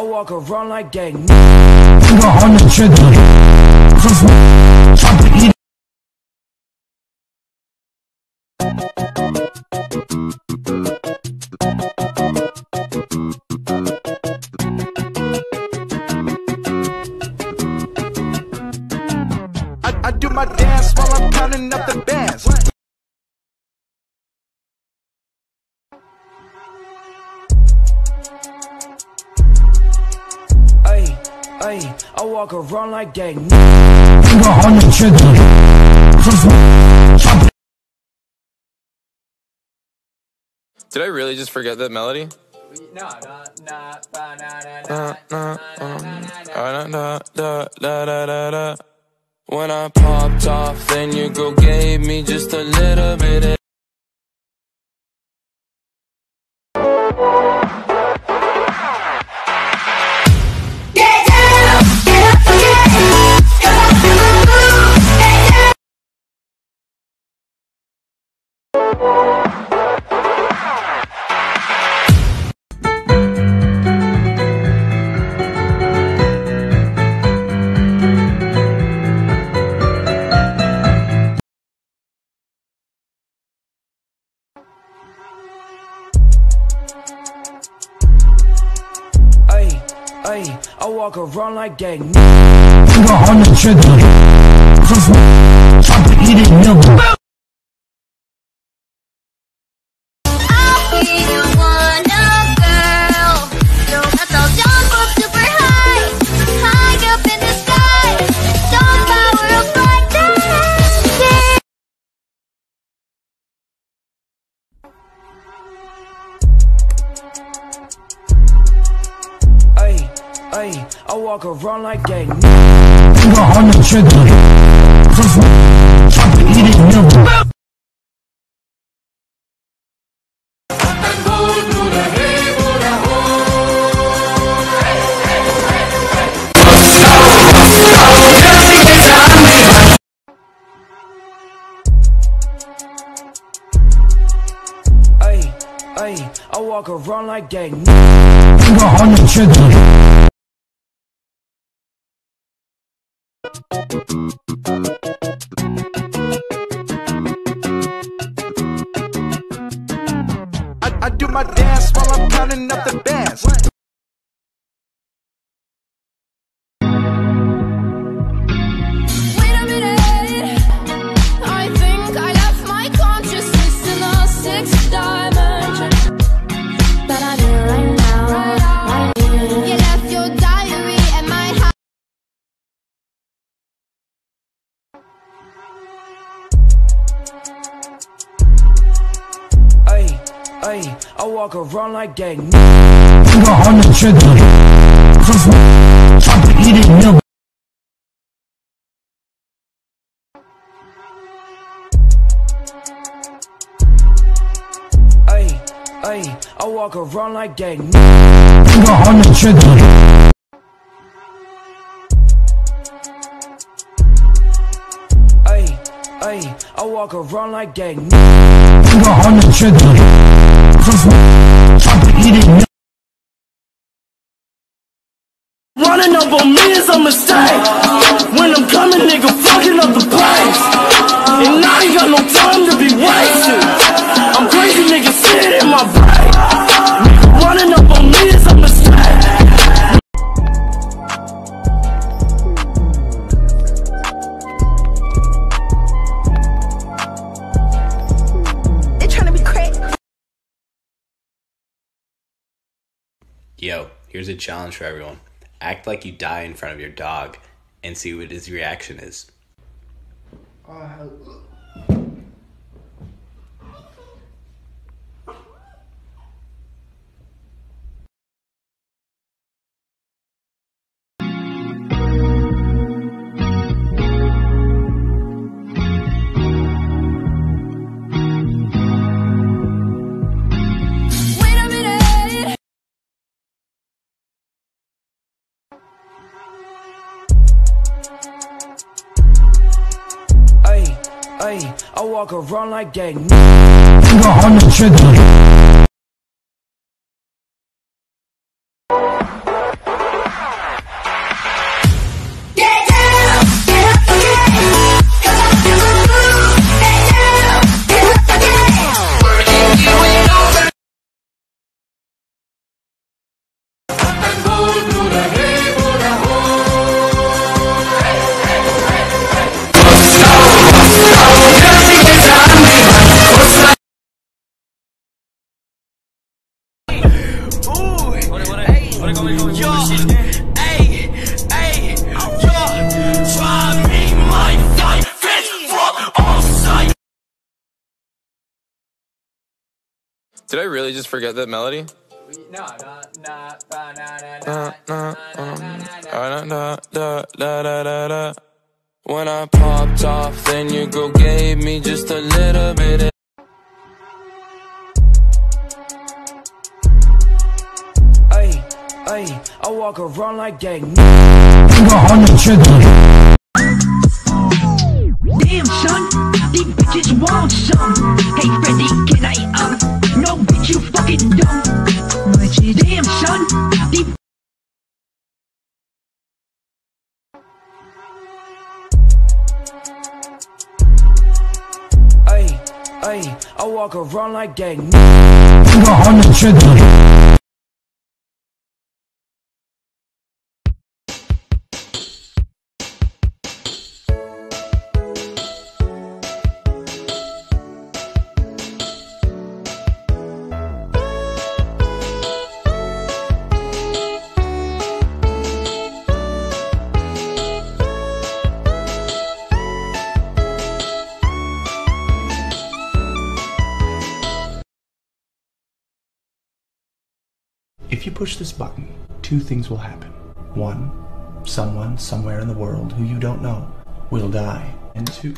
I walk around like that. Finger on the trigger. Cause me, try to I do my dance while I'm counting up the bands. Ayy, I walk around like that. Finger on the trigger. Did I really just forget that melody? No, no, no. When I popped off, then your girl gave me just a little bit of I walk around like that. Finger on the trigger. Cause we try to eat it, nigga. Hey, I walk around like that. Finger on the trigger. Just try to eat it new. Ay, I walk around like that. Finger on the trigger. I, I do my dance while I'm counting up the bands. Ayy, I walk around like gang. Finger on the trigger. Cause we trying to eat it nigga. Ayy, ayy, I walk around like gang. Finger on the trigger. Ayy, ayy, I walk around like gang. Finger on the trigger. Cause we to eat it. Running up on me is a mistake. Yo, here's a challenge for everyone. Act like you die in front of your dog and see what his reaction is. Oh, Wait walk around like that. Finger on the trigger. Did I really just forget that melody? No, no. When I popped off, then your girl gave me just a little bit of Ay, ay, I walk around like that. Finger on the trigger. Walk around like that. Finger on the trigger. If you push this button, two things will happen. One, someone somewhere in the world who you don't know will die. And two,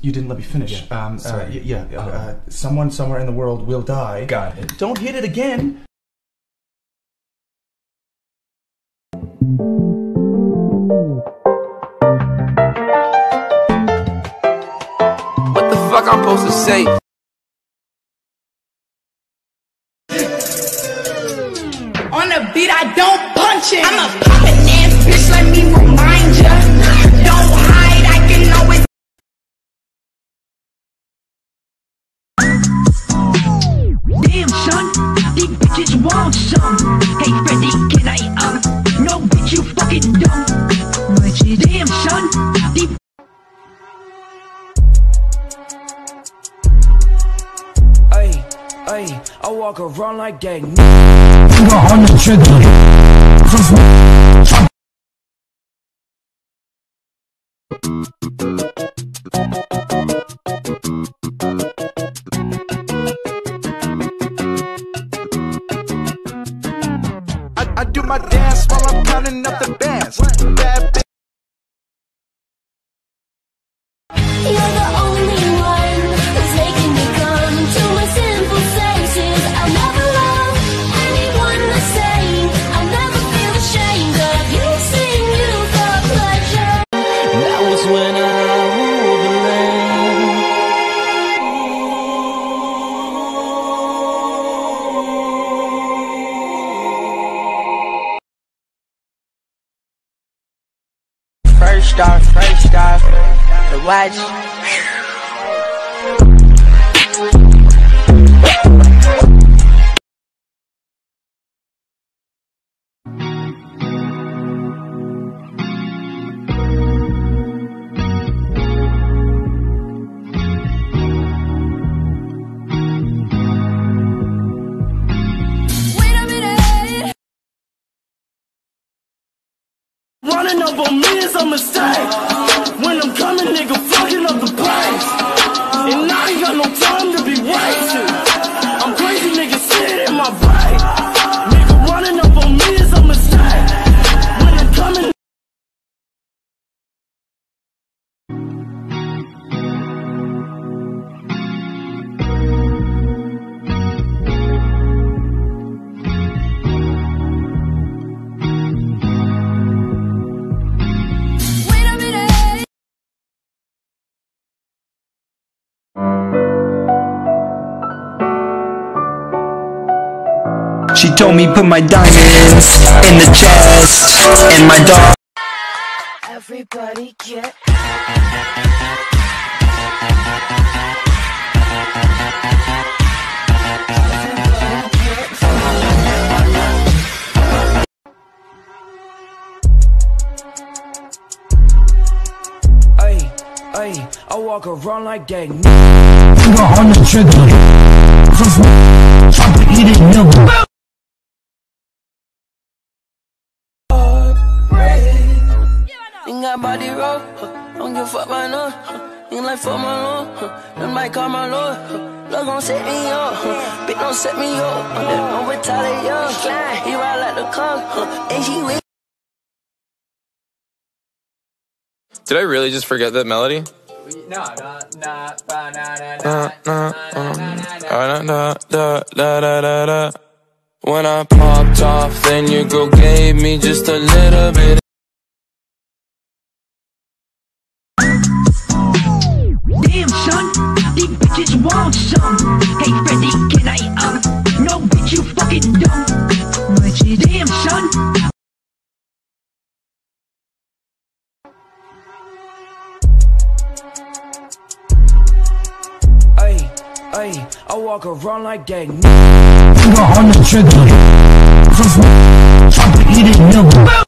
you didn't let me finish. um, sorry. Uh, yeah, uh, uh, someone somewhere in the world will die. Got it. Don't hit it again. What the fuck I'm supposed to say? Damn, son, these bitches want some. Hey, Freddy, can I, um, no, bitch, you fucking dumb. Damn, son, these Ay, ay, I walk around like that. Finger on the trigger. Just I, my dance while I'm counting up the bands. Bad Off, first off, the watch. Up on me is a mistake. When I'm coming, nigga, fucking up the place. And I ain't got no time to be wasted. Told me put my diamonds in the chest and my dog. Everybody get Ay, ay, I walk around like that. finger on the trigger. Just chop it, eat it, nigga. body roll. Huh? Don't give a fuck my nose. Huh? Ain't like fuck my love. Huh? None might call my lord. Huh? Love gon' set me up. Huh? Bitch don't set me up. Huh? Don't retaliate. Huh? He ride like the cog. Huh? And she with. Did I really just forget that melody? When I popped off, then your girl gave me just a little bit. Damn, son, these bitches want some. Hey, Freddy, can I, um, no, bitch, you fucking dumb. Bitches, damn, son. Ay, ay, I walk around like that. Finger on the trigger. Just drop it, eat it, nigga.